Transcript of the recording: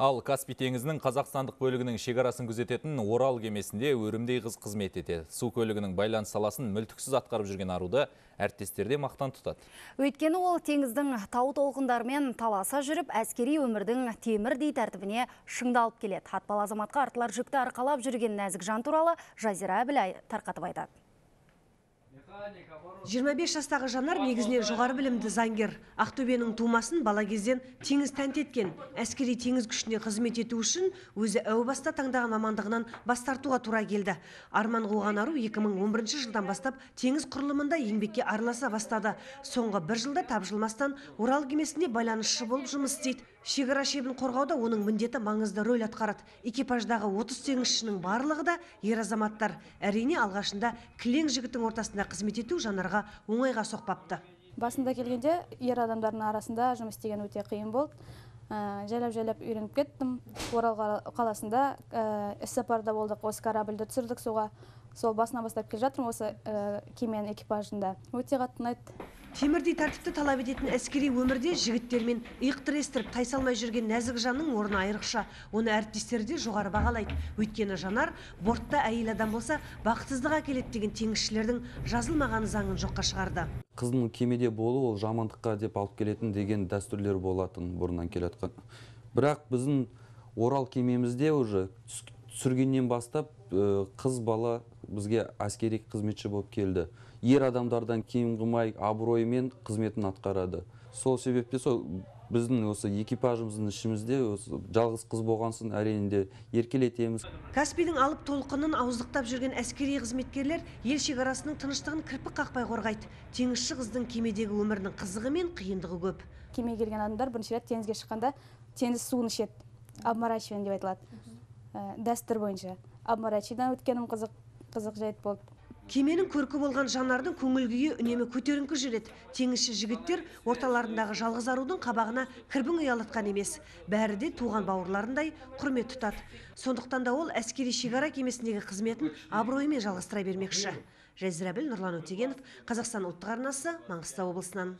Ал Каспий теңізінің қазақстандық бөлігінің шекарасын күзететін Орал кемесінде өрімдей қыз қызмет етеді. Су көлігінің байланыс саласын мүлтіксіз атқарып жүрген аруды әріптестерде мақтан тұтады. Өйткені ол теңіздің тау толқындарымен таласа жүріп, әскери өмірдің темірдей тәртібіне шыңдалып келеді. Атпал азаматқа артылар жүкті арқалап жүрген нәзік жан туралы Жазира Әбілай тарқатып айтады. 25 жастағы жанар негізінен жоғары білімді заңгер. Ақтөбенің тумасын бала кезден теңіз тәнт еткен. Әскери теңіз күшіне қызмет ету үшін өзі әу баста таңдаған мамандығынан бас тартуға тура келді. Арман қуған ару 2011 жылдан бастап теңіз құрылымында еңбекке араласа бастады. Соңғы бір жылда тапжылмастан Орал кемесінде байланысшы болып жұмыс істейді. Шекара шебін қорғауда оның міндеті маңызды рөл атқарады. Экипаждағы 30 теңізшінің барлығы да ер азаматтар. Әрине алғашында кілең жігіттің ортасында қызмет ету жанарға оңайға соқпапты. басында келгенде ер адамдардың арасында жұмыс істеген өте қиын болды. Ә, жайлап жайлап үйреніп кеттім. Орал қала- қаласында ә, іссапарда болдық осы корабльді түсірдік суға. Сол басынан бастап келе жатырмын осы ә, кеменің экипажында. Өте қатты ұнайды. Темірдей тәртіпті талап ететін әскери өмірде жігіттермен иық тірестіріп тайсалмай жүрген нәзік жанның орны айрықша. Оны әріптестері де жоғары бағалайды. Өйткені жанар бортта әйел адам болса бақытсыздық әкеледі деген теңізшілердің жазылмаған заңын жоққа шығарды. қыздың кемеде болу ол жамандыққа деп алып келетін деген дәстүрлер болатын бұрыннан келе жатқан бірақ біздің орал кемемізде уже түс- түсіргеннен бастап э, қыз бала бізге әскери қызметші болып келді. Ер адамдардан кем қылмай абыроймен қызметін атқарады. Сол себепте сол біздің осы экипажымыздың ішімізде осы жалғыз қыз болған соң әрине де еркелетеміз. Каспийдің алып толқынын ауыздықтап жүрген әскери қызметкерлер ел шекарасының тыныштығын кірпік қақпай қорғайды. Теңізші қыздың кемедегі өмірінің қызығы мен қиындығы көп. кемеге келген адамдар бірінші рет теңізге шыққанда теңіз суын ішеді. Обморачивание деп айтылады. Ә, дәстүр бойынша. Обморачиваниеден өткенім қызық. Қызық жайт болды Кеменің көркі болған жанардың көңіл күйі үнемі көтеріңкі жүреді. Теңізші жігіттер орталарындағы жалғыз арудың қабағына кірбің ұялатқан емес. Бәрі де туған бауырларындай құрмет тұтады. Сондықтан да ол әскери шекара кемесіндегі қызметін абыроймен жалғастыра бермекші. Жазира Біл, Нұрлан Өтегенов, Қазақстан ұлттық арнасы, Маңғыстау облысынан.